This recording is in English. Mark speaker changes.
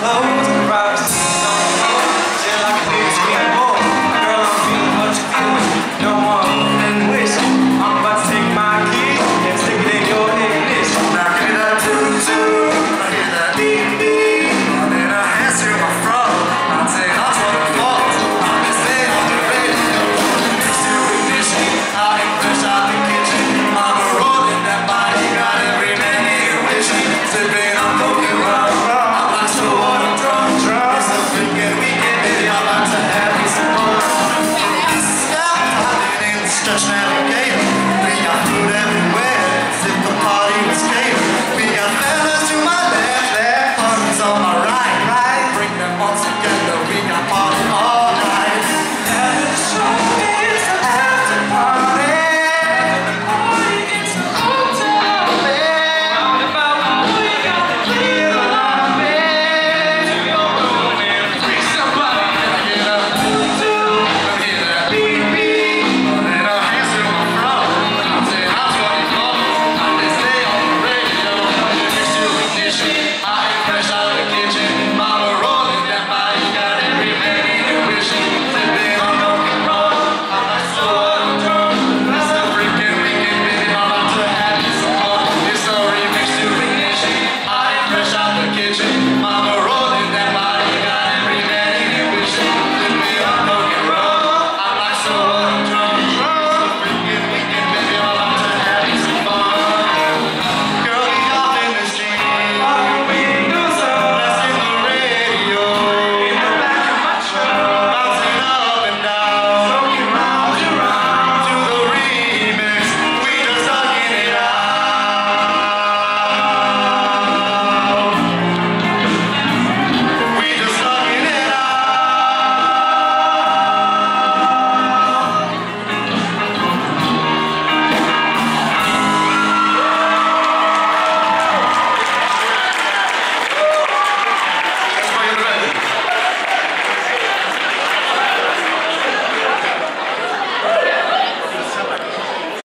Speaker 1: flowers
Speaker 2: Touchdown.